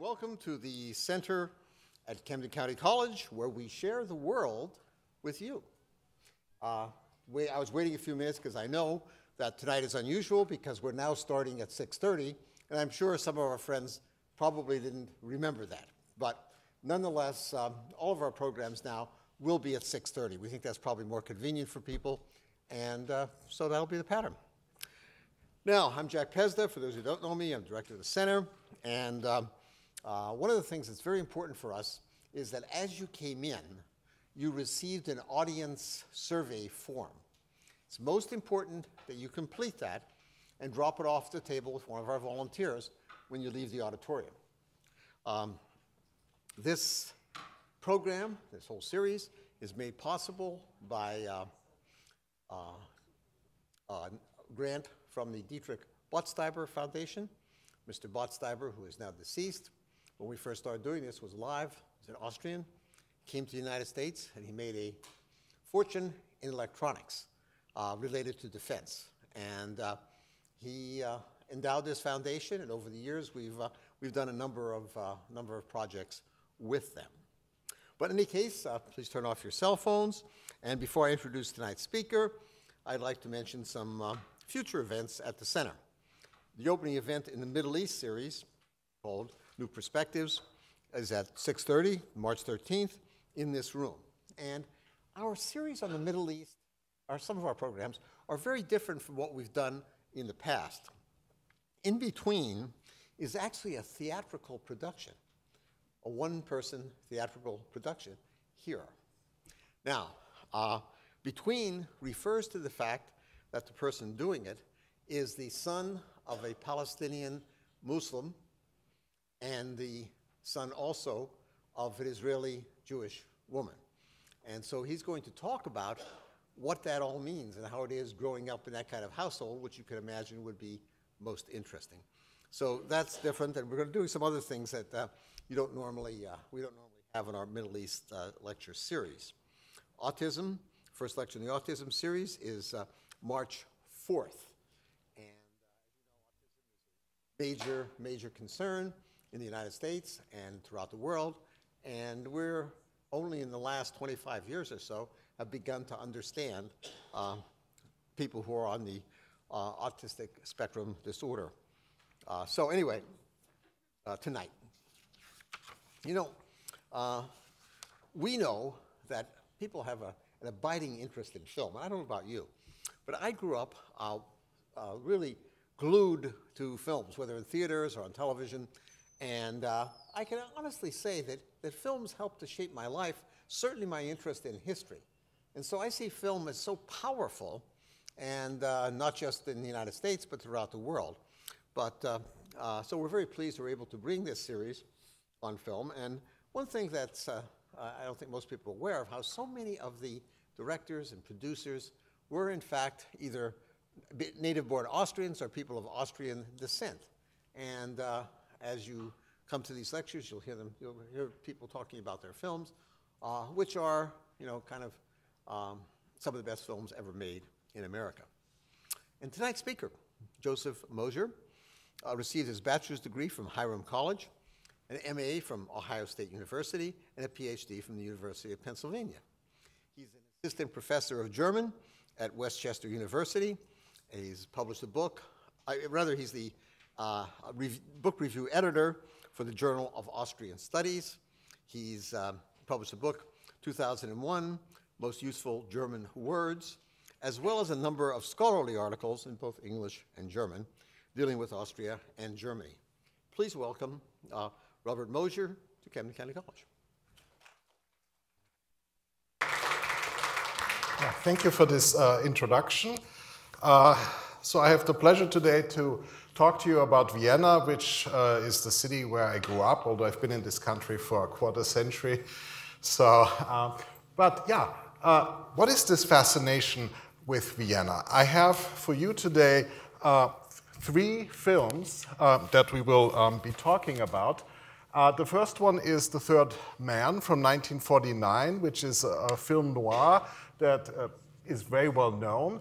welcome to the center at Camden County College where we share the world with you. Uh, I was waiting a few minutes because I know that tonight is unusual because we're now starting at 6.30 and I'm sure some of our friends probably didn't remember that. But nonetheless, um, all of our programs now will be at 6.30. We think that's probably more convenient for people and uh, so that'll be the pattern. Now, I'm Jack Pezda. For those who don't know me, I'm director of the center. And um, uh, one of the things that's very important for us is that as you came in, you received an audience survey form. It's most important that you complete that and drop it off the table with one of our volunteers when you leave the auditorium. Um, this program, this whole series, is made possible by uh, uh, uh, grant from the Dietrich Botstiber Foundation. Mr. Botstiber, who is now deceased, when we first started doing this, was alive. He's an Austrian, came to the United States, and he made a fortune in electronics uh, related to defense. And uh, he uh, endowed this foundation, and over the years, we've, uh, we've done a number of, uh, number of projects with them. But in any case, uh, please turn off your cell phones. And before I introduce tonight's speaker, I'd like to mention some future events at the center. The opening event in the Middle East series, called New Perspectives is at 6.30, March 13th, in this room. And our series on the Middle East, or some of our programs, are very different from what we've done in the past. In between is actually a theatrical production, a one-person theatrical production here. Now, uh, between refers to the fact that the person doing it is the son of a Palestinian Muslim and the son also of an Israeli Jewish woman. And so he's going to talk about what that all means and how it is growing up in that kind of household, which you can imagine would be most interesting. So that's different, and we're going to do some other things that uh, you don't normally, uh, we don't normally have in our Middle East uh, lecture series. Autism, first lecture in the autism series is uh, March 4th. And uh, major, major concern in the United States and throughout the world. And we're only in the last 25 years or so have begun to understand uh, people who are on the uh, autistic spectrum disorder. Uh, so anyway, uh, tonight, you know, uh, we know that people have a, an abiding interest in film. I don't know about you, but I grew up uh, really glued to films, whether in theaters or on television. And uh, I can honestly say that, that films helped to shape my life, certainly my interest in history. And so I see film as so powerful, and uh, not just in the United States, but throughout the world. But uh, uh so we're very pleased we're able to bring this series on film. And one thing that uh, I don't think most people are aware of, how so many of the directors and producers were in fact either native-born Austrians or people of Austrian descent. And uh, as you come to these lectures, you'll hear them, you'll hear people talking about their films, uh, which are, you know, kind of um, some of the best films ever made in America. And tonight's speaker, Joseph Moser, uh, received his bachelor's degree from Hiram College, an MA from Ohio State University, and a PhD from the University of Pennsylvania. He's an assistant professor of German at West Chester University. He's published a book, uh, rather, he's the uh, book review editor for the Journal of Austrian Studies. He's uh, published a book, 2001, Most Useful German Words, as well as a number of scholarly articles in both English and German dealing with Austria and Germany. Please welcome uh, Robert Moser to Camden County College. Thank you for this uh, introduction. Uh, so I have the pleasure today to talk to you about Vienna, which uh, is the city where I grew up, although I've been in this country for a quarter century. So, uh, but yeah, uh, what is this fascination with Vienna? I have for you today uh, three films uh, that we will um, be talking about. Uh, the first one is The Third Man from 1949, which is a film noir that is very well known.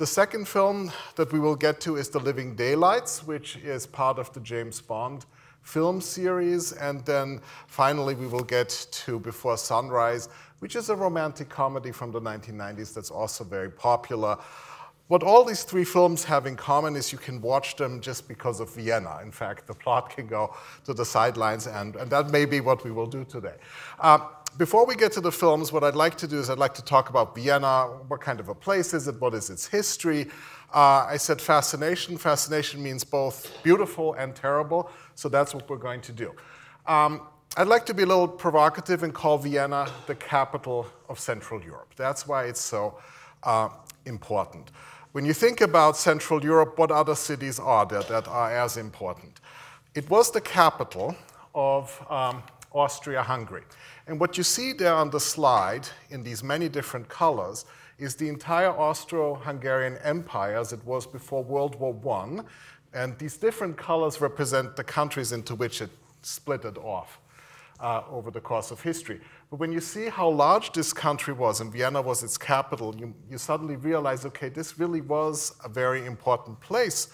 The second film that we will get to is The Living Daylights, which is part of the James Bond film series, and then finally we will get to Before Sunrise, which is a romantic comedy from the 1990s that's also very popular. What all these three films have in common is you can watch them just because of Vienna. In fact, the plot can go to the sidelines, and, and that may be what we will do today. Uh, before we get to the films, what I'd like to do is I'd like to talk about Vienna. What kind of a place is it? What is its history? Uh, I said fascination. Fascination means both beautiful and terrible, so that's what we're going to do. Um, I'd like to be a little provocative and call Vienna the capital of Central Europe. That's why it's so uh, important. When you think about Central Europe, what other cities are there that are as important? It was the capital of um, Austria Hungary. And what you see there on the slide in these many different colors is the entire Austro-Hungarian Empire as it was before World War I. And these different colors represent the countries into which it splitted off uh, over the course of history. But when you see how large this country was, and Vienna was its capital, you, you suddenly realize, okay, this really was a very important place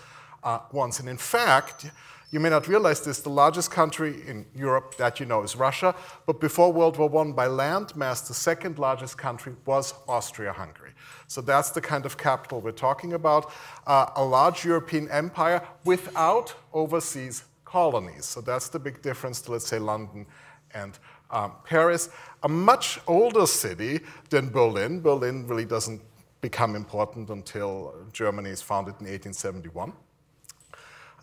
uh, once. And in fact, you may not realize this, the largest country in Europe that you know is Russia, but before World War I, by land mass, the second largest country was Austria-Hungary. So that's the kind of capital we're talking about, uh, a large European empire without overseas colonies. So that's the big difference to, let's say, London and um, Paris. A much older city than Berlin. Berlin really doesn't become important until Germany is founded in 1871.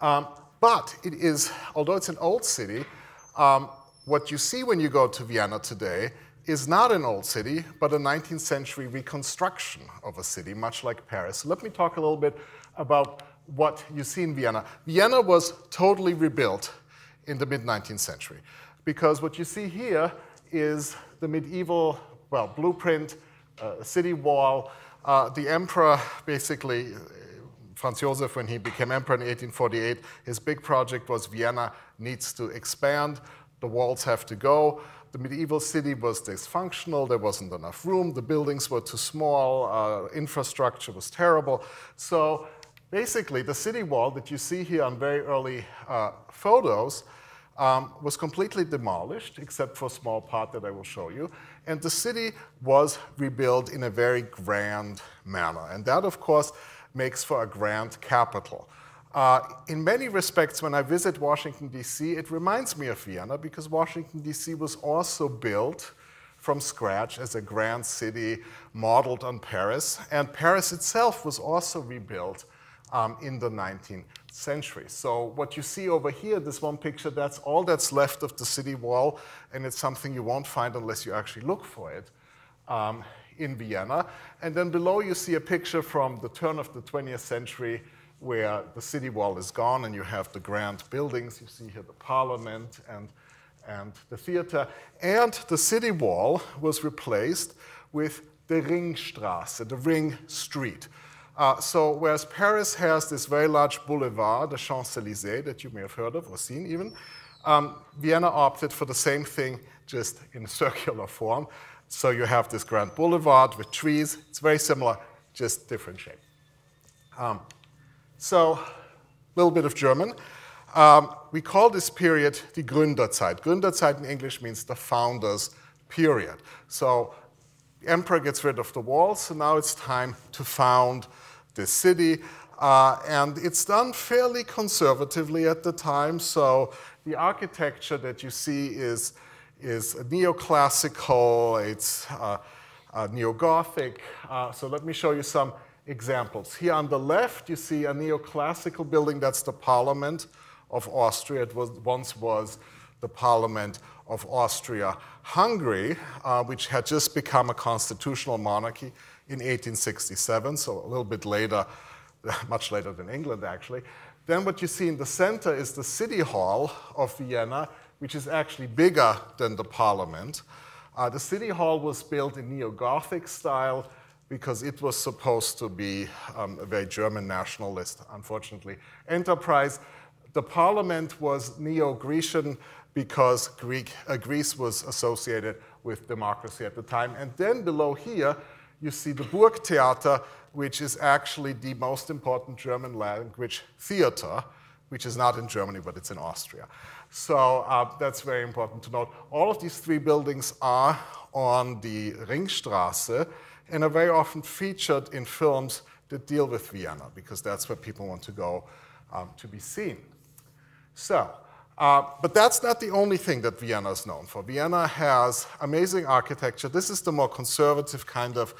Um, but it is, although it's an old city, um, what you see when you go to Vienna today is not an old city, but a 19th century reconstruction of a city, much like Paris. So let me talk a little bit about what you see in Vienna. Vienna was totally rebuilt in the mid 19th century because what you see here is the medieval, well, blueprint, uh, city wall. Uh, the emperor basically Franz Josef, when he became emperor in 1848, his big project was Vienna needs to expand, the walls have to go. The medieval city was dysfunctional, there wasn't enough room, the buildings were too small, uh, infrastructure was terrible. So basically, the city wall that you see here on very early uh, photos um, was completely demolished, except for a small part that I will show you. And the city was rebuilt in a very grand manner. And that, of course, makes for a grand capital. Uh, in many respects, when I visit Washington, D.C., it reminds me of Vienna because Washington, D.C. was also built from scratch as a grand city modeled on Paris. And Paris itself was also rebuilt um, in the 19th century. So what you see over here, this one picture, that's all that's left of the city wall, and it's something you won't find unless you actually look for it. Um, in Vienna. And then below you see a picture from the turn of the 20th century where the city wall is gone and you have the grand buildings. You see here the parliament and, and the theater. And the city wall was replaced with the Ringstrasse, the Ring Street. Uh, so whereas Paris has this very large boulevard, the Champs-Élysées, that you may have heard of or seen even, um, Vienna opted for the same thing, just in circular form. So you have this grand boulevard with trees. It's very similar, just different shape. Um, so, a little bit of German. Um, we call this period the Gründerzeit. Gründerzeit in English means the founders period. So the emperor gets rid of the walls, so now it's time to found this city. Uh, and it's done fairly conservatively at the time, so the architecture that you see is is neoclassical, it's uh, uh, neo-Gothic. Uh, so let me show you some examples. Here on the left, you see a neoclassical building. That's the Parliament of Austria. It was, once was the Parliament of Austria-Hungary, uh, which had just become a constitutional monarchy in 1867, so a little bit later, much later than England, actually. Then what you see in the center is the City Hall of Vienna, which is actually bigger than the parliament. Uh, the city hall was built in neo-Gothic style because it was supposed to be um, a very German nationalist, unfortunately, enterprise. The parliament was neo-Grecian because Greek, uh, Greece was associated with democracy at the time. And then below here, you see the Burgtheater, which is actually the most important German language theater, which is not in Germany, but it's in Austria. So uh, that's very important to note. All of these three buildings are on the Ringstraße and are very often featured in films that deal with Vienna because that's where people want to go um, to be seen. So, uh, but that's not the only thing that Vienna is known for. Vienna has amazing architecture. This is the more conservative kind of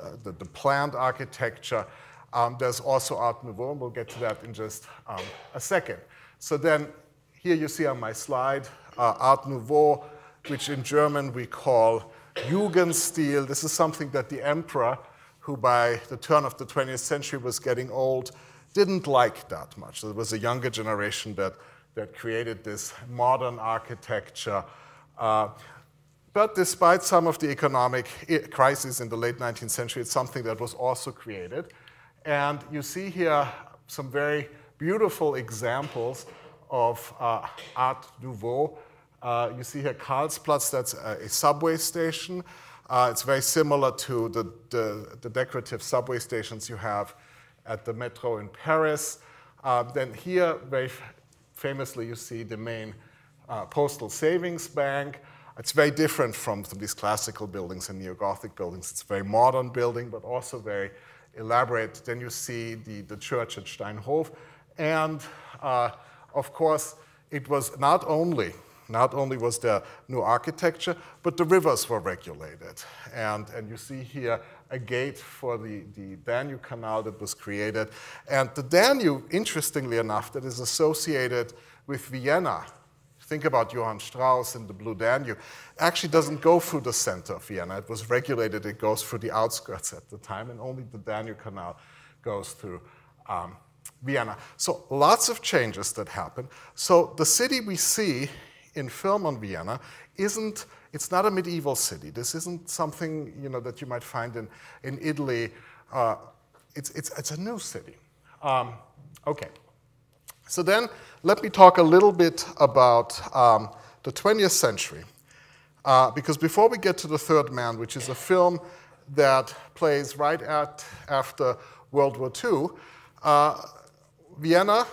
uh, the, the, planned architecture. Um, there's also Art Nouveau, and we'll get to that in just um, a second. So then here you see on my slide uh, Art Nouveau, which in German we call Jugendstil. This is something that the emperor, who by the turn of the 20th century was getting old, didn't like that much. It was a younger generation that, that created this modern architecture. Uh, but despite some of the economic crises in the late 19th century, it's something that was also created. And you see here some very beautiful examples of uh, Art Nouveau. Uh, you see here Karlsplatz, that's a, a subway station. Uh, it's very similar to the, the, the, decorative subway stations you have at the metro in Paris. Uh, then here, very famously, you see the main uh, postal savings bank. It's very different from, from these classical buildings and neo-Gothic buildings. It's a very modern building, but also very elaborate. Then you see the, the church at Steinhof. And uh, of course, it was not only not only was there new architecture, but the rivers were regulated. And, and you see here a gate for the, the Danube Canal that was created. And the Danube, interestingly enough, that is associated with Vienna, think about Johann Strauss and the Blue Danube, actually doesn't go through the center of Vienna. It was regulated, it goes through the outskirts at the time, and only the Danube Canal goes through um, Vienna. So lots of changes that happen. So the city we see in film on Vienna isn't, it's not a medieval city. This isn't something you know, that you might find in, in Italy. Uh, it's, it's, it's a new city. Um, okay. So then let me talk a little bit about um, the 20th century. Uh, because before we get to The Third Man, which is a film that plays right at, after World War II, uh, Vienna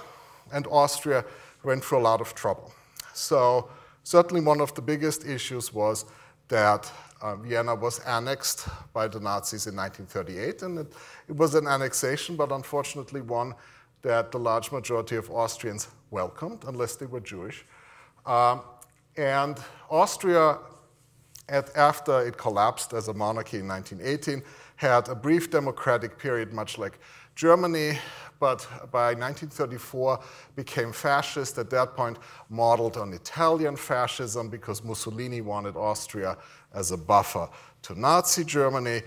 and Austria went through a lot of trouble. So certainly one of the biggest issues was that uh, Vienna was annexed by the Nazis in 1938, and it, it, was an annexation, but unfortunately one that the large majority of Austrians welcomed, unless they were Jewish. Um, and Austria, at, after it collapsed as a monarchy in 1918, had a brief democratic period, much like Germany, but by 1934 became fascist, at that point modeled on Italian fascism because Mussolini wanted Austria as a buffer to Nazi Germany.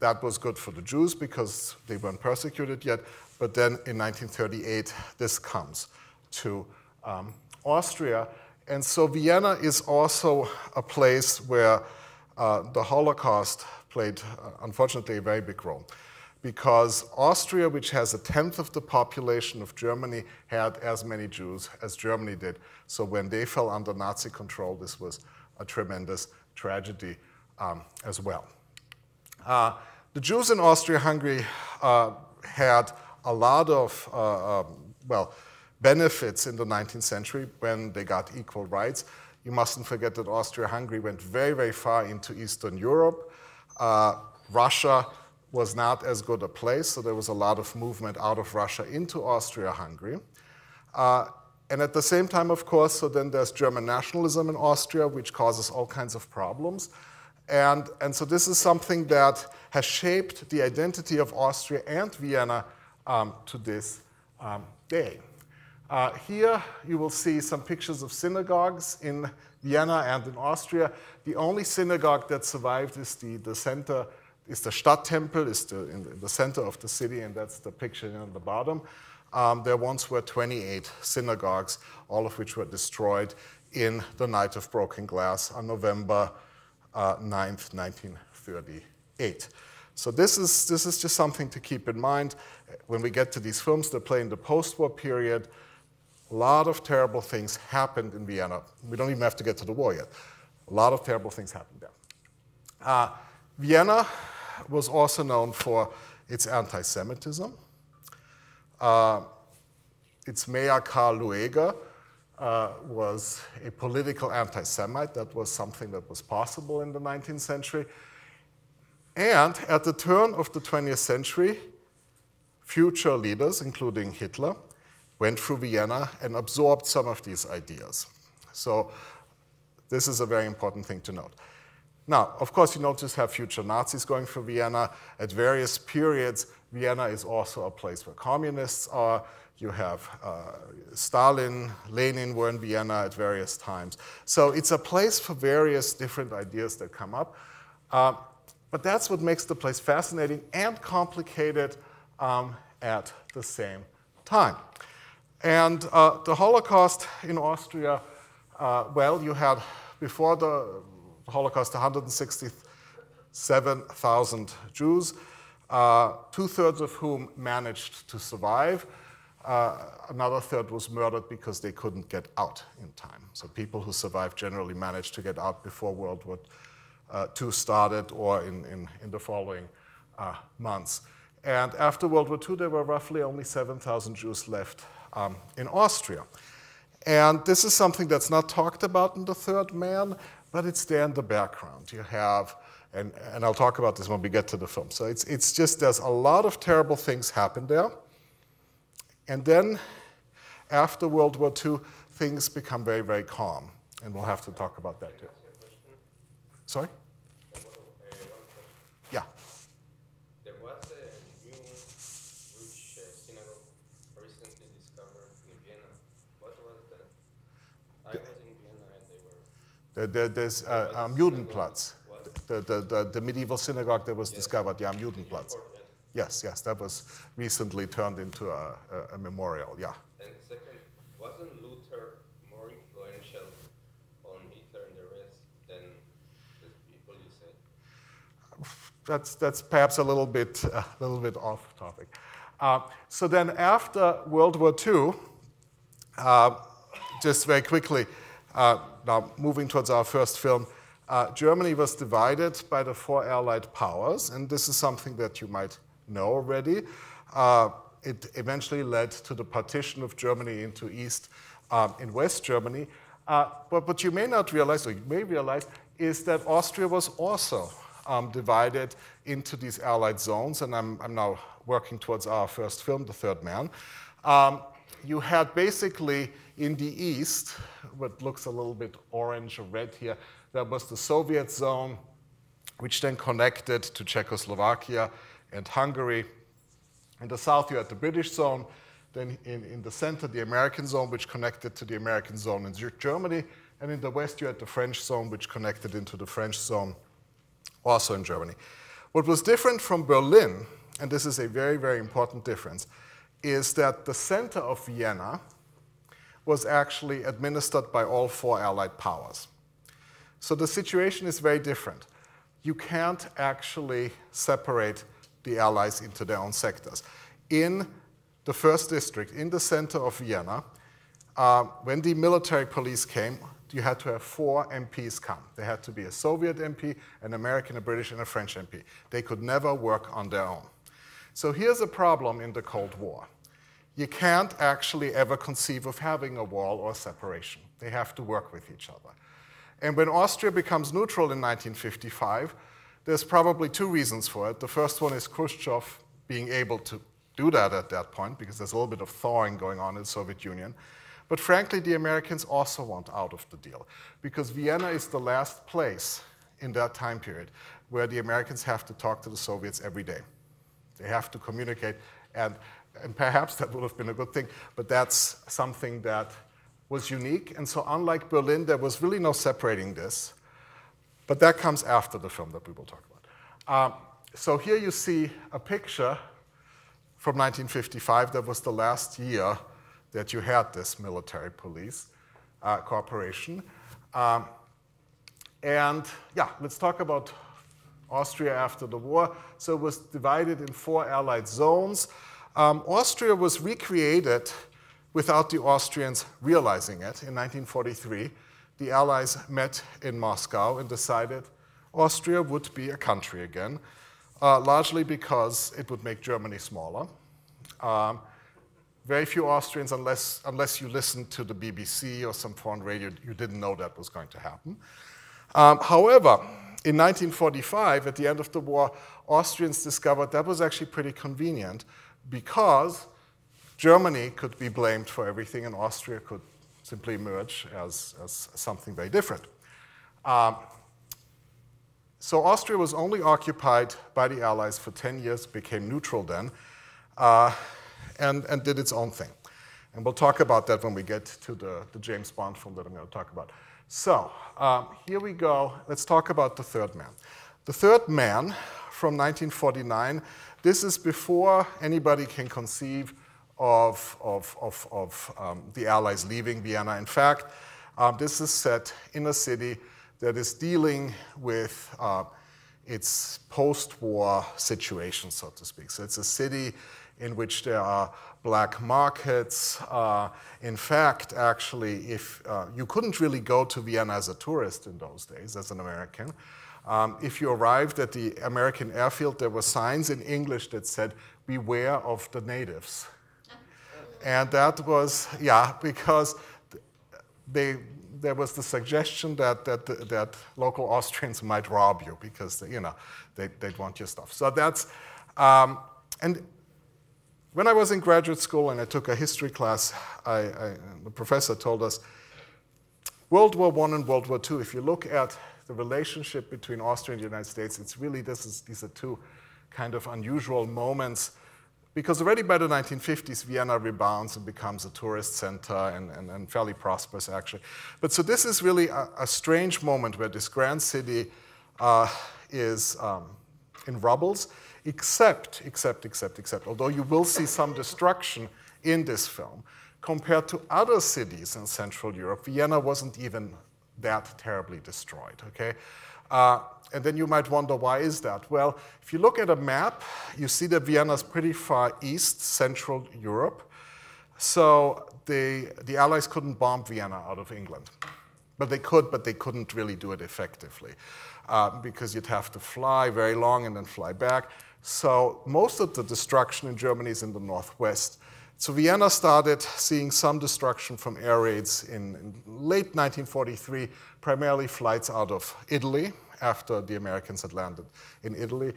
That was good for the Jews because they weren't persecuted yet. But then in 1938, this comes to um, Austria. And so Vienna is also a place where uh, the Holocaust played, uh, unfortunately, a very big role because Austria, which has a tenth of the population of Germany, had as many Jews as Germany did. So when they fell under Nazi control, this was a tremendous tragedy um, as well. Uh, the Jews in Austria-Hungary uh, had a lot of, uh, um, well, benefits in the 19th century when they got equal rights. You mustn't forget that Austria-Hungary went very, very far into Eastern Europe. Uh, Russia was not as good a place, so there was a lot of movement out of Russia into Austria-Hungary. Uh, and at the same time, of course, so then there's German nationalism in Austria, which causes all kinds of problems. And, and so this is something that has shaped the identity of Austria and Vienna um, to this um, day. Uh, here you will see some pictures of synagogues in Vienna and in Austria. The only synagogue that survived is the, the center is the Stadttempel, is the, in the center of the city, and that's the picture in the bottom. Um, there once were 28 synagogues, all of which were destroyed in the Night of Broken Glass on November uh, 9th, 1938. So this is, this is just something to keep in mind. When we get to these films that play in the post-war period, a lot of terrible things happened in Vienna. We don't even have to get to the war yet. A lot of terrible things happened there. Uh, Vienna was also known for its anti-Semitism. Uh, its mayor, Karl Lueger, uh, was a political anti Semite. That was something that was possible in the 19th century. And at the turn of the 20th century, future leaders, including Hitler, went through Vienna and absorbed some of these ideas. So this is a very important thing to note. Now, of course, you just have future Nazis going through Vienna. At various periods, Vienna is also a place where communists are. You have uh, Stalin, Lenin were in Vienna at various times. So it's a place for various different ideas that come up. Uh, but that's what makes the place fascinating and complicated um, at the same time. And uh, the Holocaust in Austria, uh, well, you had before the Holocaust 167,000 Jews, uh, two thirds of whom managed to survive. Uh, another third was murdered because they couldn't get out in time. So people who survived generally managed to get out before World War uh, II started or in, in, in the following uh, months. And after World War II, there were roughly only 7,000 Jews left um, in Austria. And this is something that's not talked about in the third man, but it's there in the background. You have, and, and I'll talk about this when we get to the film. So it's, it's just there's a lot of terrible things happen there. And then after World War II, things become very, very calm. And we'll have to talk about that too. Sorry? Yeah. There was a new Jewish uh, synagogue recently discovered in Vienna. What was that? I was in Vienna and they were. There, there, there's uh, um, Judenplatz, the, the, the, the medieval synagogue that was discovered, yeah, Judenplatz. Yes, yes, that was recently turned into a, a, a memorial, yeah. And second, wasn't Luther more influential on Hitler and the rest than the people you said? That's, that's perhaps a little bit, a little bit off topic. Uh, so then after World War II, uh, just very quickly, uh, now moving towards our first film, uh, Germany was divided by the four Allied powers, and this is something that you might know already. Uh, it eventually led to the partition of Germany into East um, and West Germany. Uh, but what you may not realize, or you may realize, is that Austria was also um, divided into these Allied zones, and I'm, I'm, now working towards our first film, The Third Man. Um, you had basically in the east, what looks a little bit orange or red here, there was the Soviet zone, which then connected to Czechoslovakia and Hungary. In the south, you had the British zone. Then in, in the center, the American zone, which connected to the American zone in Germany. And in the west, you had the French zone, which connected into the French zone, also in Germany. What was different from Berlin, and this is a very, very important difference, is that the center of Vienna was actually administered by all four Allied powers. So the situation is very different. You can't actually separate the Allies into their own sectors. In the first district, in the center of Vienna, uh, when the military police came, you had to have four MPs come. They had to be a Soviet MP, an American, a British, and a French MP. They could never work on their own. So here's a problem in the Cold War. You can't actually ever conceive of having a wall or separation. They have to work with each other. And when Austria becomes neutral in 1955, there's probably two reasons for it. The first one is Khrushchev being able to do that at that point because there's a little bit of thawing going on in the Soviet Union. But frankly, the Americans also want out of the deal because Vienna is the last place in that time period where the Americans have to talk to the Soviets every day. They have to communicate, and, and perhaps that would have been a good thing, but that's something that was unique. And so, unlike Berlin, there was really no separating this. But that comes after the film that we will talk about. Um, so here you see a picture from 1955. That was the last year that you had this military police uh, cooperation. Um, and yeah, let's talk about Austria after the war. So it was divided in four Allied zones. Um, Austria was recreated without the Austrians realizing it in 1943 the Allies met in Moscow and decided Austria would be a country again, uh, largely because it would make Germany smaller. Um, very few Austrians, unless, unless you listened to the BBC or some foreign radio, you didn't know that was going to happen. Um, however, in 1945, at the end of the war, Austrians discovered that was actually pretty convenient because Germany could be blamed for everything and Austria could simply emerge as, as something very different. Um, so Austria was only occupied by the Allies for 10 years, became neutral then, uh, and, and did its own thing. And we'll talk about that when we get to the, the James Bond film that I'm going to talk about. So um, here we go. Let's talk about The Third Man. The Third Man from 1949, this is before anybody can conceive of, of, of, of um, the Allies leaving Vienna. In fact, um, this is set in a city that is dealing with uh, its post war situation, so to speak. So it's a city in which there are black markets. Uh, in fact, actually, if uh, you couldn't really go to Vienna as a tourist in those days, as an American. Um, if you arrived at the American airfield, there were signs in English that said, Beware of the natives. And that was, yeah, because they, there was the suggestion that, that, that local Austrians might rob you because, you know, they, they'd want your stuff. So that's, um, and when I was in graduate school and I took a history class, I, I, the professor told us World War I and World War II, if you look at the relationship between Austria and the United States, it's really, this is, these are two kind of unusual moments because already by the 1950s, Vienna rebounds and becomes a tourist center and, and, and fairly prosperous, actually. But so this is really a, a strange moment where this grand city uh, is um, in rubbles, except, except, except, except, although you will see some destruction in this film, compared to other cities in Central Europe, Vienna wasn't even that terribly destroyed, okay? Uh, and then you might wonder, why is that? Well, if you look at a map, you see that Vienna is pretty far east, Central Europe. So the, the Allies couldn't bomb Vienna out of England. But they could, but they couldn't really do it effectively uh, because you'd have to fly very long and then fly back. So most of the destruction in Germany is in the northwest. So Vienna started seeing some destruction from air raids in, in late 1943, primarily flights out of Italy after the Americans had landed in Italy.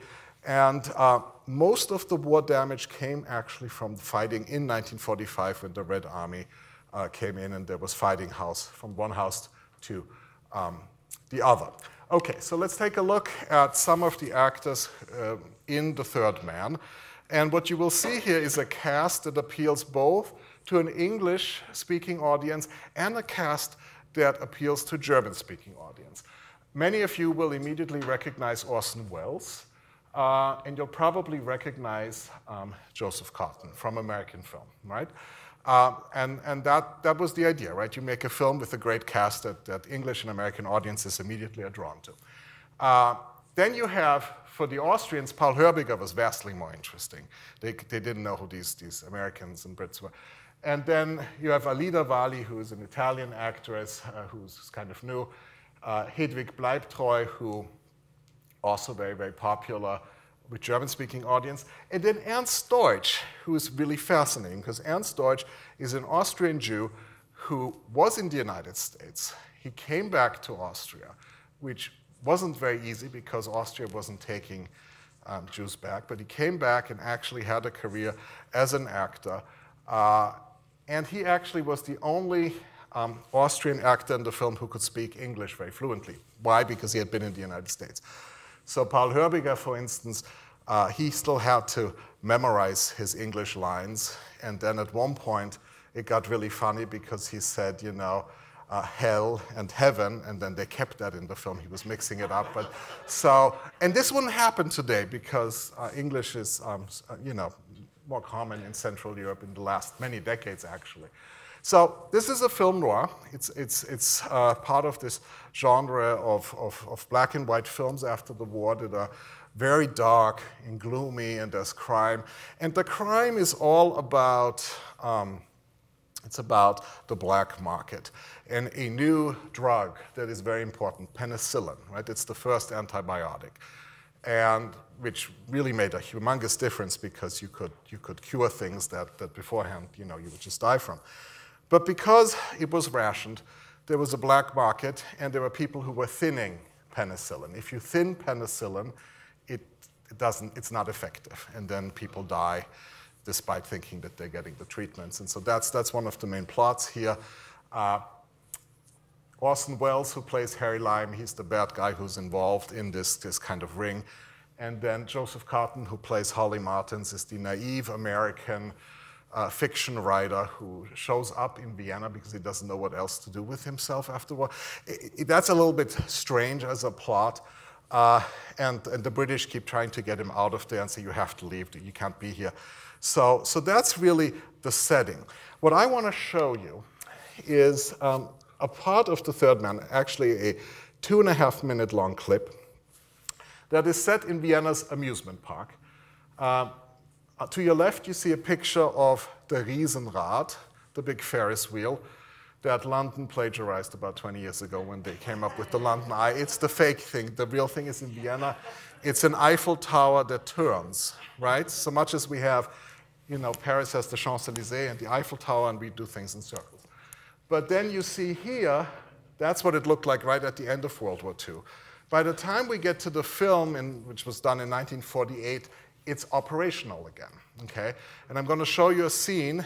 And uh, most of the war damage came actually from fighting in 1945 when the Red Army uh, came in and there was fighting house from one house to um, the other. Okay, so let's take a look at some of the actors uh, in The Third Man. And what you will see here is a cast that appeals both to an English speaking audience and a cast that appeals to German speaking audience. Many of you will immediately recognize Orson Welles, uh, and you'll probably recognize um, Joseph Cotten from American film, right? Uh, and and that, that was the idea, right? You make a film with a great cast that, that English and American audiences immediately are drawn to. Uh, then you have for the Austrians, Paul Hörbiger was vastly more interesting. They, they didn't know who these, these Americans and Brits were. And then you have Alida Valli, who's an Italian actress uh, who's kind of new. Uh, Hedwig Bleibtreu, who also very, very popular with German-speaking audience. And then Ernst Deutsch, who is really fascinating, because Ernst Deutsch is an Austrian Jew who was in the United States. He came back to Austria, which wasn't very easy because Austria wasn't taking um, Jews back, but he came back and actually had a career as an actor. Uh, and he actually was the only um, Austrian actor in the film who could speak English very fluently. Why? Because he had been in the United States. So Paul Hörbiger, for instance, uh, he still had to memorize his English lines. And then at one point, it got really funny because he said, you know, uh, hell and heaven, and then they kept that in the film. He was mixing it up, but so and this wouldn't happen today because uh, English is, um, uh, you know, more common in Central Europe in the last many decades, actually. So this is a film noir. It's it's it's uh, part of this genre of, of, of black and white films after the war that are very dark and gloomy, and there's crime, and the crime is all about. Um, it's about the black market and a new drug that is very important, penicillin, right? It's the first antibiotic. and which really made a humongous difference because you could, you could cure things that, that beforehand you, know, you would just die from. But because it was rationed, there was a black market and there were people who were thinning penicillin. If you thin penicillin, it, it doesn't, it's not effective, and then people die despite thinking that they're getting the treatments. And so that's, that's one of the main plots here. Uh, Orson Welles, who plays Harry Lime, he's the bad guy who's involved in this, this kind of ring. And then Joseph Cotten, who plays Holly Martins, is the naive American uh, fiction writer who shows up in Vienna because he doesn't know what else to do with himself afterward. It, it, that's a little bit strange as a plot. Uh, and, and the British keep trying to get him out of there and say, you have to leave, you can't be here. So, so that's really the setting. What I want to show you is um, a part of the third man, actually a two and a half minute long clip that is set in Vienna's amusement park. Uh, Uh, to your left, you see a picture of the Riesenrad, the big Ferris wheel that London plagiarized about 20 years ago when they came up with the London Eye. It's the fake thing. The real thing is in Vienna. It's an Eiffel Tower that turns, right? So much as we have, you know, Paris has the Champs-Élysées and the Eiffel Tower, and we do things in circles. But then you see here, that's what it looked like right at the end of World War II. By the time we get to the film, in, which was done in 1948, it's operational again, okay? And I'm going to show you a scene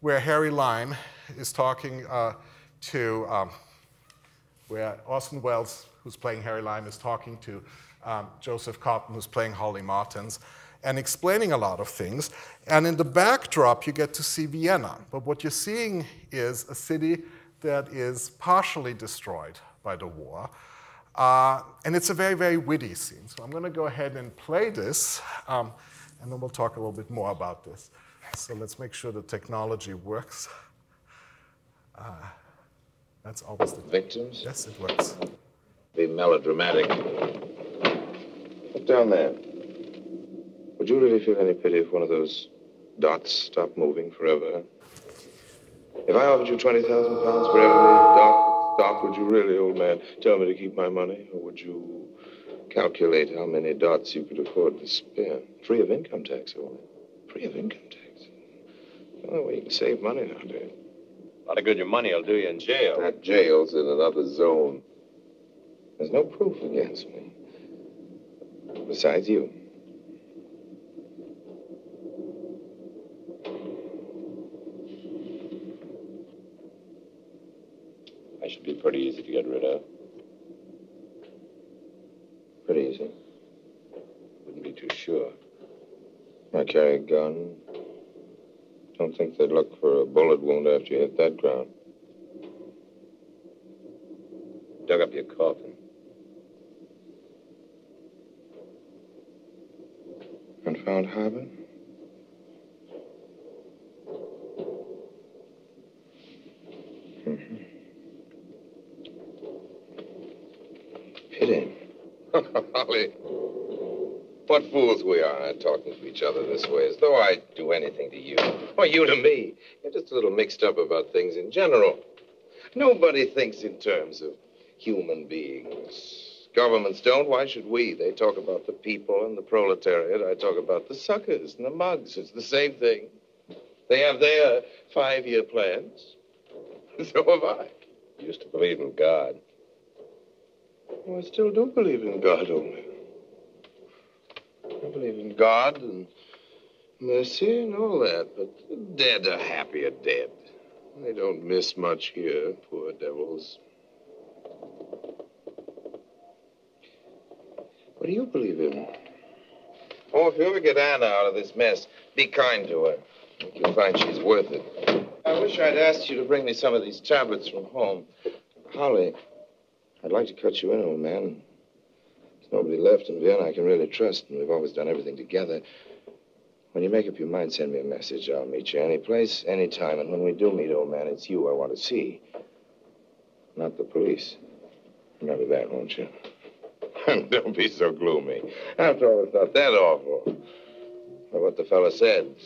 where Harry Lime is talking uh, to, um, where Orson Welles, who's playing Harry Lime, is talking to um, Joseph Cotten, who's playing Holly Martins, and explaining a lot of things. And in the backdrop, you get to see Vienna. But what you're seeing is a city that is partially destroyed by the war. Uh, and it's a very, very witty scene. So I'm going to go ahead and play this, um, and then we'll talk a little bit more about this. So let's make sure the technology works. Uh, that's always the victims. Yes, it works. Be melodramatic. Look down there. Would you really feel any pity if one of those dots stopped moving forever? If I offered you 20,000 pounds for every dot stop, would you really, old man, tell me to keep my money? Or would you calculate how many dots you could afford to spare? Free of income tax, only. Free of income tax. The only way you can save money now, nowadays. A lot of good your money will do you in jail. That jail's in another zone. There's no proof against me. Besides you. I should be pretty easy to get rid of. Pretty easy. Wouldn't be too sure. I carry a gun. Don't think they'd look for a bullet wound after you hit that ground. Dug up your coffin. And found Harbin? Mm-hmm. Pity. Holly, what fools we are eh, talking to each other this way, as though I'd do anything to you. Or you to me. You're just a little mixed up about things in general. Nobody thinks in terms of human beings. Governments don't. Why should we? They talk about the people and the proletariat. I talk about the suckers and the mugs. It's the same thing. They have their five year plans. So have I. Used to believe in God. Well, I still do believe in God, only. I believe in God and mercy and all that, but the dead are happier dead. They don't miss much here, poor devils. What do you believe in? Oh, if you ever get Anna out of this mess, be kind to her. You'll find she's worth it. I wish I'd asked you to bring me some of these tablets from home. Holly, I'd like to cut you in, old man. Nobody left in Vienna I can really trust, and we've always done everything together. When you make up your mind, send me a message. I'll meet you any place, any time. And when we do meet, old man, it's you I want to see, not the police. Remember that, won't you? Don't be so gloomy. After all, it's not that awful. But what the fella said.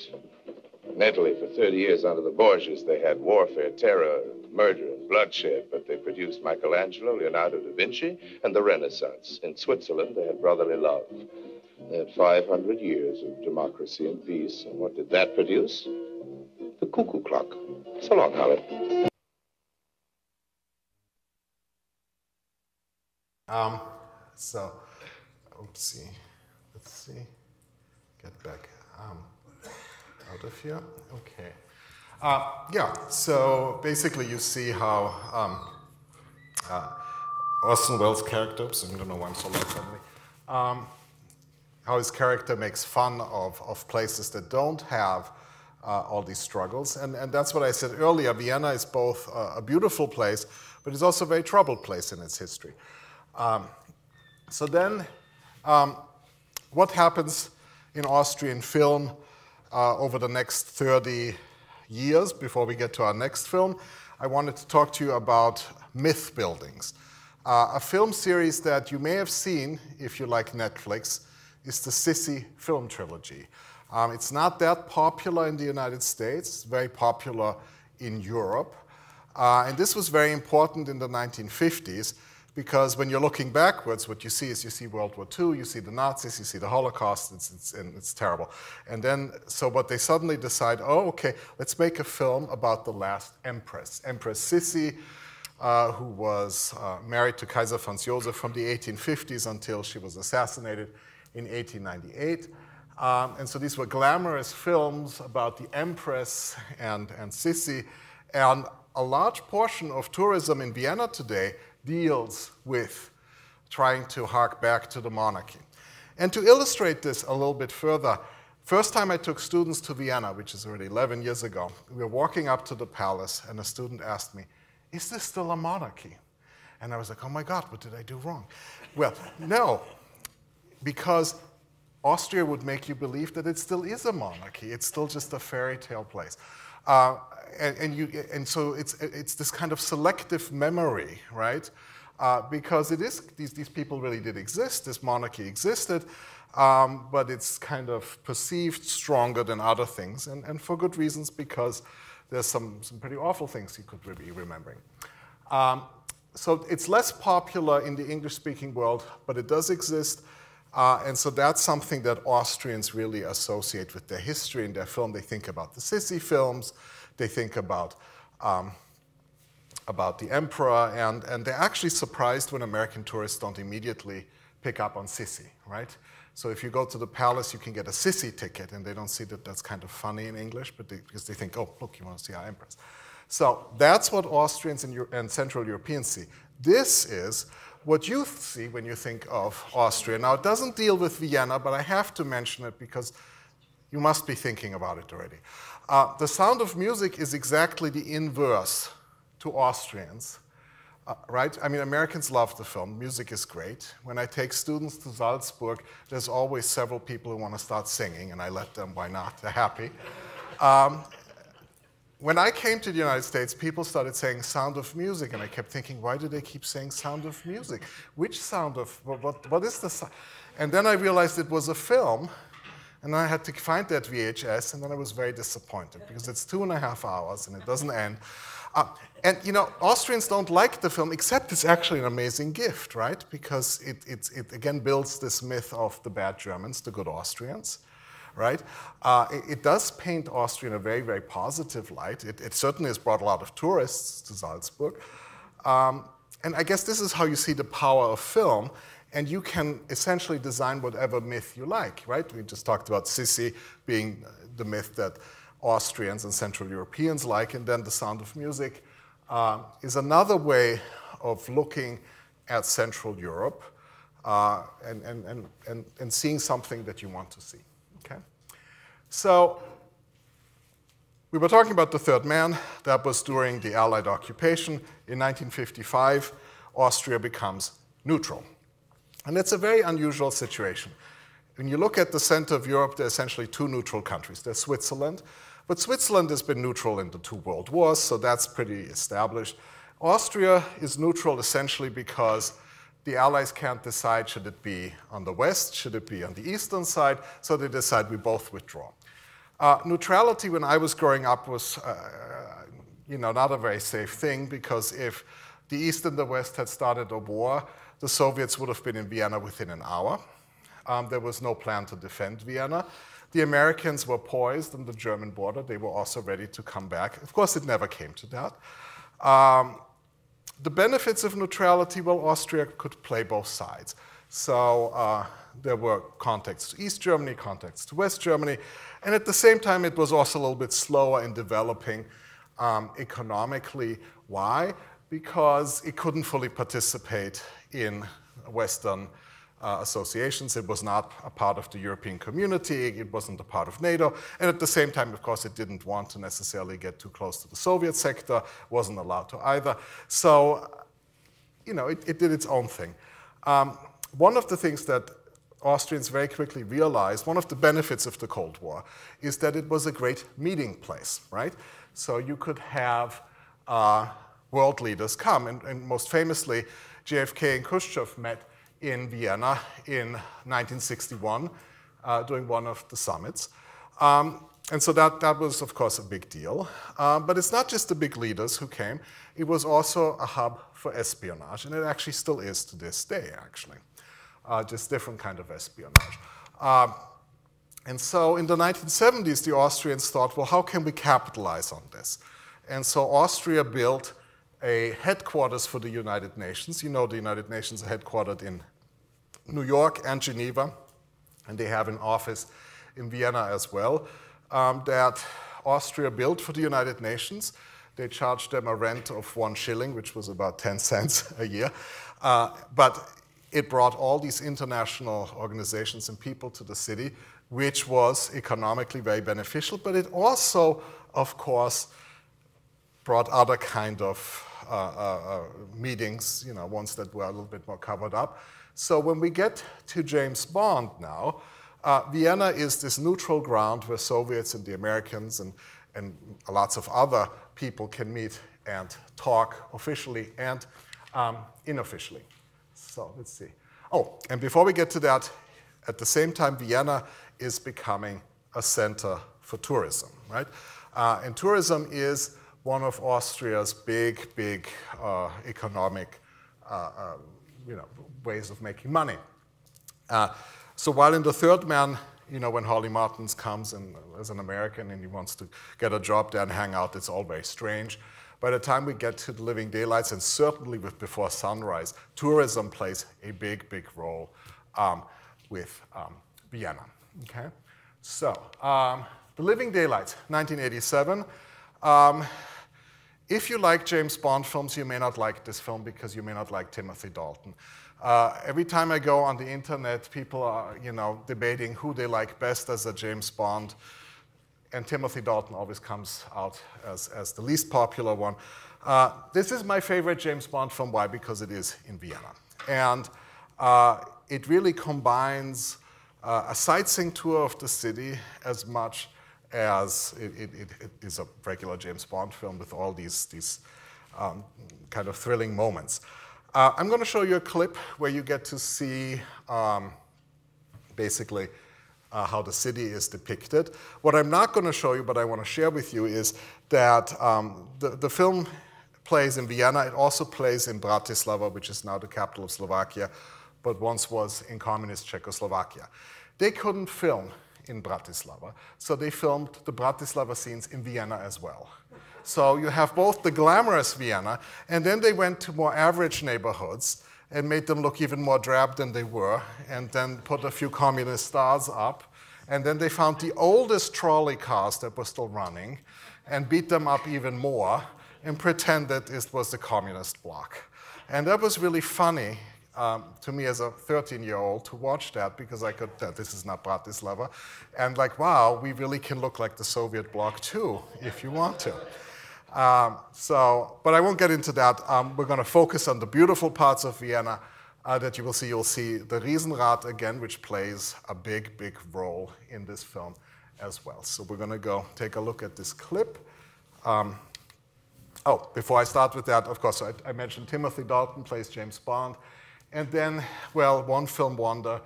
In Italy, for 30 years under the Borgias, they had warfare, terror, murder, bloodshed, but they produced Michelangelo, Leonardo da Vinci, and the Renaissance. In Switzerland, they had brotherly love. They had 500 years of democracy and peace. And what did that produce? The cuckoo clock. So long, Holly. Um, so, oopsie. Let's see. Get back um, out of here. Okay. Uh, yeah, so basically you see how um, uh, Orson Welles' character, oops, I don't know why I'm so loud suddenly, um, how his character makes fun of, of places that don't have uh, all these struggles. And, and that's what I said earlier. Vienna is both a, a beautiful place, but it's also a very troubled place in its history. Um, so then, um, what happens in Austrian film uh, over the next 30 years before we get to our next film? I wanted to talk to you about myth buildings. Uh, a film series that you may have seen if you like Netflix is the Sissi film trilogy. Um, it's not that popular in the United States, it's very popular in Europe. Uh, and this was very important in the 1950s because when you're looking backwards, what you see is you see World War II, you see the Nazis, you see the Holocaust, it's, it's, and it's terrible. And then, so what they suddenly decide, oh, okay, let's make a film about the last empress, Empress Sissi, uh, who was uh, married to Kaiser Franz Josef from the 1850s until she was assassinated in 1898. Um, and so these were glamorous films about the empress and, and Sissi. And a large portion of tourism in Vienna today deals with trying to hark back to the monarchy. And to illustrate this a little bit further, first time I took students to Vienna, which is already 11 years ago, we were walking up to the palace, and a student asked me, Is this still a monarchy? And I was like, Oh my God, what did I do wrong? Well, no, because Austria would make you believe that it still is a monarchy. It's still just a fairy tale place. Uh, and, and, you, and so it's, it's this kind of selective memory, right? Uh, because it is, these, these people really did exist, this monarchy existed, um, but it's kind of perceived stronger than other things, and, and for good reasons, because there's some, some pretty awful things you could be remembering. Um, so it's less popular in the English speaking world, but it does exist. Uh, and so that's something that Austrians really associate with their history in their film. They think about the Sissi films, they think about, um, about the emperor, and, and they're actually surprised when American tourists don't immediately pick up on Sissi, right? So if you go to the palace, you can get a Sissi ticket, and they don't see that that's kind of funny in English, but they, because they think, oh, look, you want to see our empress. So that's what Austrians and, and Central Europeans see. This is what you see when you think of Austria. Now, it doesn't deal with Vienna, but I have to mention it because you must be thinking about it already. Uh, the sound of music is exactly the inverse to Austrians, uh, right? I mean, Americans love the film. Music is great. When I take students to Salzburg, there's always several people who want to start singing, and I let them, why not? They're happy. Um, when I came to the United States, people started saying sound of music, and I kept thinking, why do they keep saying sound of music? Which sound of, what, what, is the sound? And then I realized it was a film, and I had to find that VHS, and then I was very disappointed because it's two and a half hours and it doesn't end. Uh, and you know, Austrians don't like the film, except it's actually an amazing gift, right? Because it, it, it again builds this myth of the bad Germans, the good Austrians right? Uh, it, it, does paint Austria in a very, very positive light. It, certainly has brought a lot of tourists to Salzburg. Um, and I guess this is how you see the power of film. And you can essentially design whatever myth you like, right? We just talked about Sissi being the myth that Austrians and Central Europeans like, and then the sound of music uh, is another way of looking at Central Europe uh, and, and, and, and, and seeing something that you want to see. Okay? So we were talking about the third man. That was during the Allied occupation. In 1955, Austria becomes neutral. And it's a very unusual situation. When you look at the center of Europe, there are essentially two neutral countries. There's Switzerland, but Switzerland has been neutral in the two world wars, so that's pretty established. Austria is neutral essentially because the Allies can't decide should it be on the west, should it be on the eastern side, so they decide we both withdraw. Uh, neutrality when I was growing up was uh, you know, not a very safe thing because if the East and the West had started a war, the Soviets would have been in Vienna within an hour. Um, there was no plan to defend Vienna. The Americans were poised on the German border. They were also ready to come back. Of course, it never came to that. Um, the benefits of neutrality, well, Austria could play both sides. So uh, there were contacts to East Germany, contacts to West Germany, and at the same time, it was also a little bit slower in developing um, economically. Why? Because it couldn't fully participate in Western uh, associations. It was not a part of the European community. It wasn't a part of NATO. And at the same time, of course, it didn't want to necessarily get too close to the Soviet sector, wasn't allowed to either. So, you know, it, it did its own thing. Um, one of the things that Austrians very quickly realized, one of the benefits of the Cold War, is that it was a great meeting place, right? So you could have uh, world leaders come, and, and most famously, JFK and Khrushchev met in Vienna in 1961 uh, during one of the summits. Um, and so that, that was, of course, a big deal. Um, but it's not just the big leaders who came, it was also a hub for espionage, and it actually still is to this day, actually. Uh, just different kind of espionage. Um, and so in the 1970s, the Austrians thought, well, how can we capitalize on this? And so Austria built a headquarters for the United Nations. You know, the United Nations are headquartered in New York and Geneva, and they have an office in Vienna as well um, that Austria built for the United Nations. They charged them a rent of one shilling, which was about 10 cents a year. Uh, but it brought all these international organizations and people to the city, which was economically very beneficial, but it also, of course, brought other kind of meetings, you know, ones that were a little bit more covered up. So when we get to James Bond now, uh, Vienna is this neutral ground where Soviets and the Americans and, and lots of other people can meet and talk officially and um, unofficially. So let's see. Oh, and before we get to that, at the same time, Vienna is becoming a center for tourism, right? Uh, and tourism is one of Austria's big, big uh, economic uh, uh, you know, ways of making money. Uh, so while in the third man, you know, when Holly Martins comes and as an American and he wants to get a job there and hang out, it's all very strange. By the time we get to the living daylights, and certainly with before sunrise, tourism plays a big, big role um, with um, Vienna. Okay, so um, the living daylights, 1987. If you like James Bond films, you may not like this film because you may not like Timothy Dalton. Uh, every time I go on the internet, people are, you know, debating who they like best as a James Bond, and Timothy Dalton always comes out as, as the least popular one. Uh, this is my favorite James Bond film. Why? Because it is in Vienna. And uh, it really combines uh, a sightseeing tour of the city as much as it, it, it is a regular James Bond film with all these, these um, kind of thrilling moments. Uh, I'm going to show you a clip where you get to see um, basically uh, how the city is depicted. What I'm not going to show you, but I want to share with you, is that um, the, the film plays in Vienna. It also plays in Bratislava, which is now the capital of Slovakia, but once was in communist Czechoslovakia. They couldn't film in Bratislava. So they filmed the Bratislava scenes in Vienna as well. So you have both the glamorous Vienna, and then they went to more average neighborhoods and made them look even more drab than they were, and then put a few communist stars up. And then they found the oldest trolley cars that were still running and beat them up even more and pretended it was the communist bloc. And that was really funny um, to me as a 13 year old to watch that because I could, uh, this is not Bratislava, and like, wow, we really can look like the Soviet bloc too, if you want to. Um, so, but I won't get into that. Um, we're going to focus on the beautiful parts of Vienna uh, that you will see. You'll see the Riesenrad again, which plays a big, big role in this film as well. So we're going to go take a look at this clip. Um, oh, before I start with that, of course, I, I mentioned Timothy Dalton plays James Bond. And then, well, one film wonder,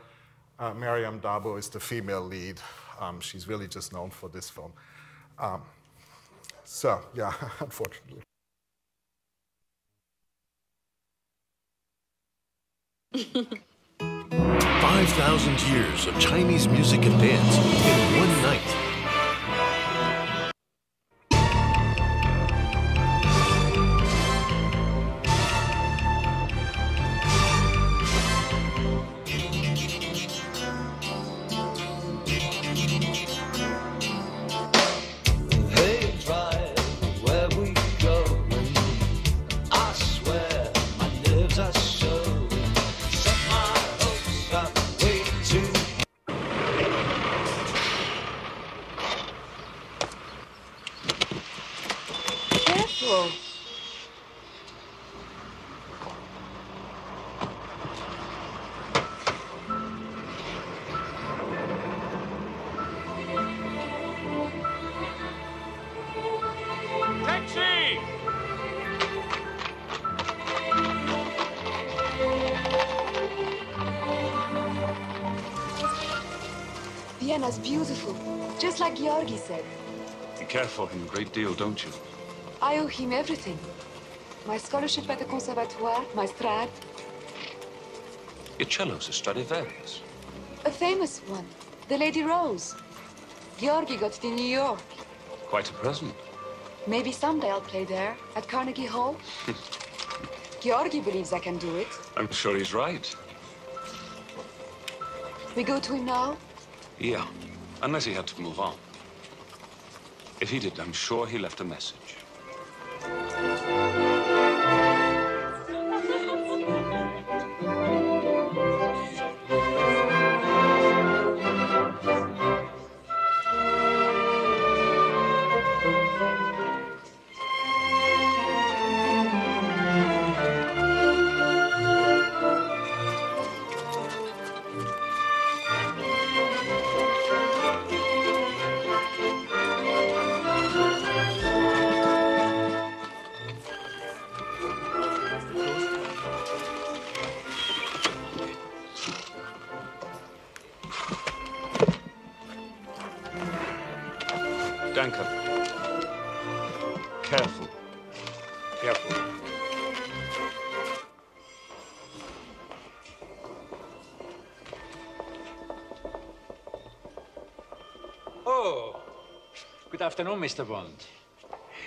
uh, d'Abo is the female lead. Um, she's really just known for this film. Um, So, yeah, unfortunately. Five thousand years of Chinese music and dance in one night. Said. You care for him a great deal, don't you? I owe him everything. My scholarship at the Conservatoire, my Strad, Your cello's a Stradivarius. a famous one, the Lady Rose. Georgi got it in New York. Quite a present. Maybe someday I'll play there, at Carnegie Hall. Georgi believes I can do it. I'm sure he's right. We go to him now? Yeah, unless he had to move on. If he did, I'm sure he left a message. Afternoon, Mr. Bond.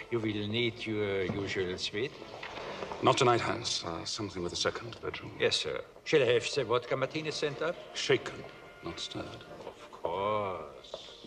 You will need your usual suite. Not tonight, Hans. Uh, something with a second bedroom. Yes, sir. Shall I have the vodka martini sent up? Shaken, not stirred. Of course.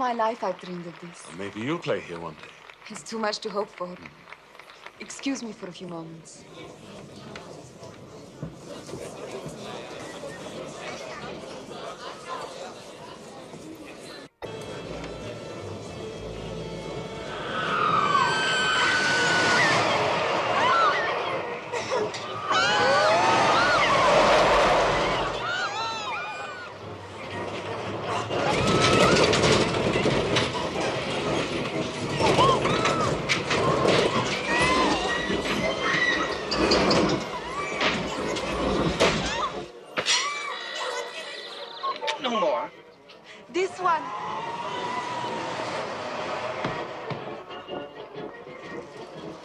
My life I've dreamed of this. Maybe you'll play here one day. It's too much to hope for. Hmm. Excuse me for a few moments. No more. This one.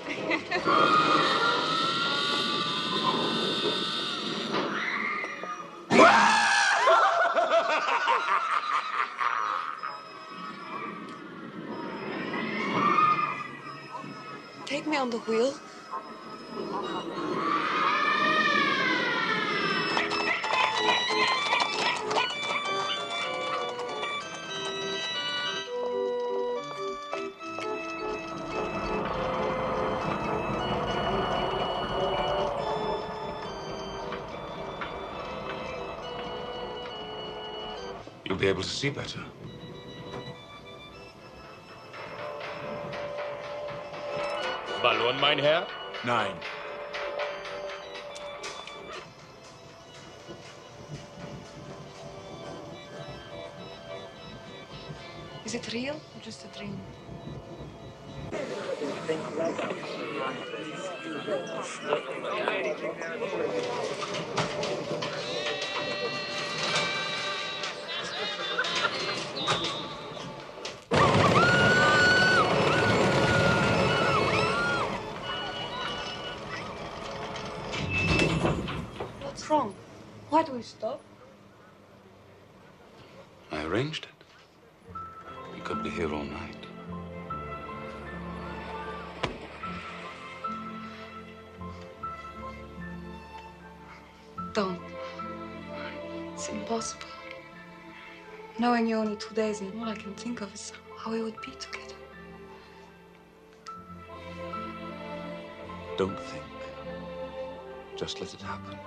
Take me on the wheel. Be able to see better. Ballon, mein Herr? Nein. Is it real or just a dream? Arranged it. We could be here all night. Don't. It's impossible. Knowing you only two days and all I can think of is how we would be together. Don't think. Just let it happen.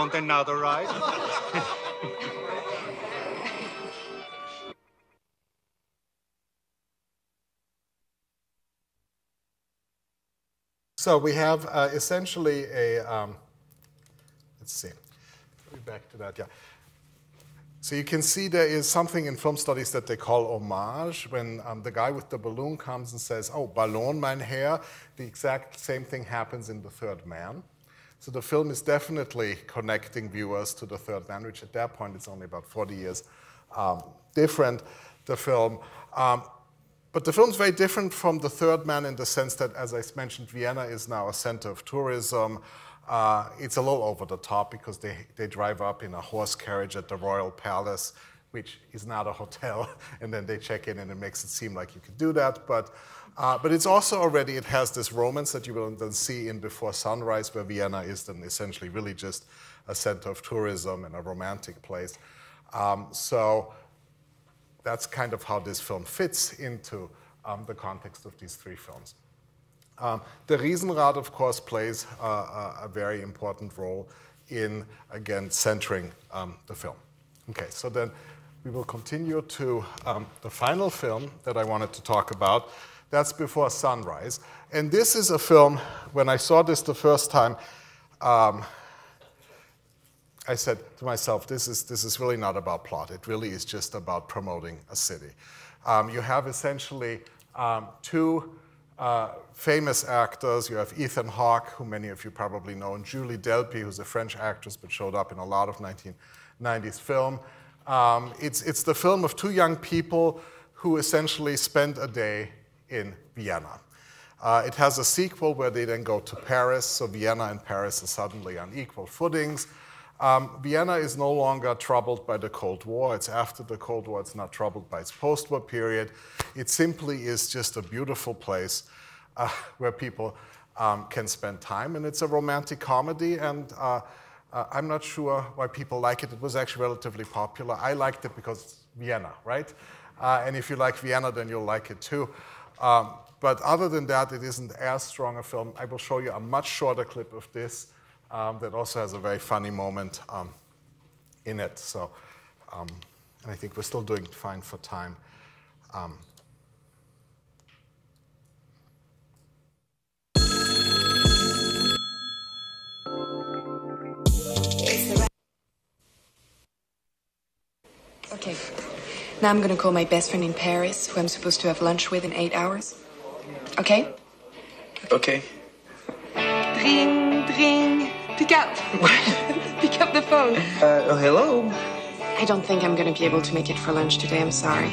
Want another ride? So we have uh, essentially a, um, let's see, Go back to that, yeah. So you can see there is something in film studies that they call homage. When um, the guy with the balloon comes and says, oh, Ballon, mein Herr, the exact same thing happens in The Third Man. So the film is definitely connecting viewers to The Third Man, which at that point is only about 40 years um, different, the film. Um, but the film's very different from The Third Man in the sense that, as I mentioned, Vienna is now a center of tourism. Uh, it's a little over the top because they, they drive up in a horse carriage at the Royal Palace, which is not a hotel, and then they check in and it makes it seem like you could do that. But, uh, but it's also already, it has this romance that you will then see in Before Sunrise, where Vienna is then essentially really just a center of tourism and a romantic place. Um, so that's kind of how this film fits into um, the context of these three films. Um, the Riesenrad, of course, plays uh, a, a very important role in, again, centering um, the film. Okay, so then we will continue to um, the final film that I wanted to talk about. That's Before Sunrise. And this is a film, when I saw this the first time, um, I said to myself, this is, this is really not about plot. It really is just about promoting a city. Um, you have essentially um, two uh, famous actors. You have Ethan Hawke, who many of you probably know, and Julie Delpy, who's a French actress but showed up in a lot of 1990s film. Um, it's, it's the film of two young people who essentially spend a day in Vienna. Uh, it has a sequel where they then go to Paris, so Vienna and Paris are suddenly on equal footings. Um, Vienna is no longer troubled by the Cold War. It's after the Cold War. It's not troubled by its post war period. It simply is just a beautiful place uh, where people um, can spend time. And it's a romantic comedy. And uh, uh, I'm not sure why people like it. It was actually relatively popular. I liked it because it's Vienna, right? Uh, and if you like Vienna, then you'll like it too. Um, but other than that, it isn't as strong a film. I will show you a much shorter clip of this um, that also has a very funny moment um, in it. So, um, and I think we're still doing fine for time. Um, Okay. Now I'm gonna call my best friend in Paris, who I'm supposed to have lunch with in eight hours. Okay? Okay. Ring, ring. Pick up. Pick up the phone. Uh, oh, hello. I don't think I'm gonna be able to make it for lunch today. I'm sorry.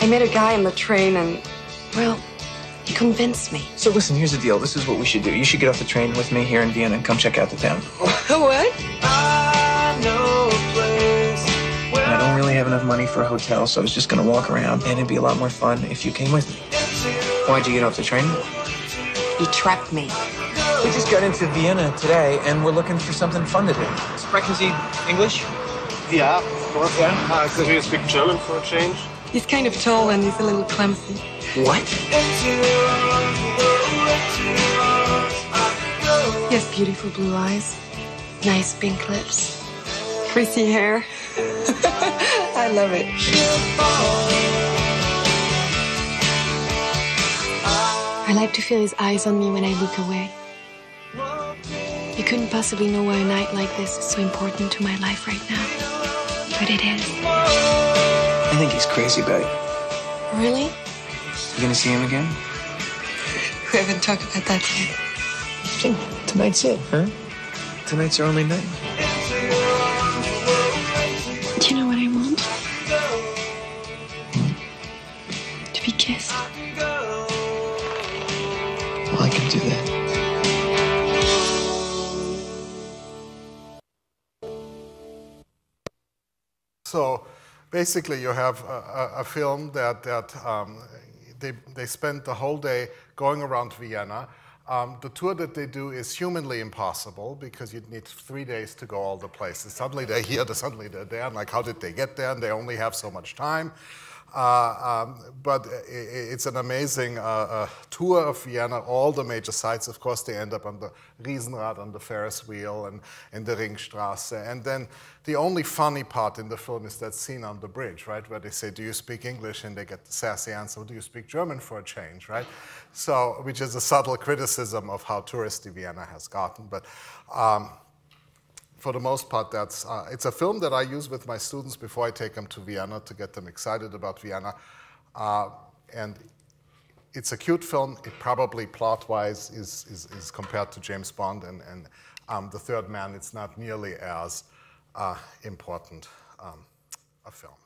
I met a guy on the train and, well, he convinced me. So listen, here's the deal. This is what we should do. You should get off the train with me here in Vienna and come check out the town. what? Really have enough money for a hotel, so I was just gonna walk around, and it'd be a lot more fun if you came with me. Why'd you get off the train? You trapped me. We just got into Vienna today, and we're looking for something fun to do. Sprechen Sie English? Yeah, of course. Yeah. Uh, could you speak German for a change? He's kind of tall and he's a little clumsy. What? He has beautiful blue eyes, Nice pink lips. frizzy hair. I love it. I like to feel his eyes on me when I look away. You couldn't possibly know why a night like this is so important to my life right now. But it is. I think he's crazy about you. Really? You gonna see him again? We haven't talked about that yet. Think tonight's it, huh? Tonight's our only night. Basically, you have a, a, film that, that um, they, they spend the whole day going around Vienna. Um, the tour that they do is humanly impossible because you'd need three days to go all the places. Suddenly they're here, suddenly they're there, and like, how did they get there? And they only have so much time. Uh, um, but it's an amazing uh, uh, tour of Vienna, all the major sites. Of course, they end up on the Riesenrad, on the Ferris wheel, and in the Ringstrasse. And then the only funny part in the film is that scene on the bridge, right, where they say, "Do you speak English?" and they get the sassy answer, "Do you speak German for a change?" Right? So, which is a subtle criticism of how touristy Vienna has gotten, but. Um, for the most part, that's uh, it's a film that I use with my students before I take them to Vienna to get them excited about Vienna, uh, and it's a cute film. It probably plot-wise is, is, is compared to James Bond and, and um, The Third Man. It's not nearly as uh, important um, a film.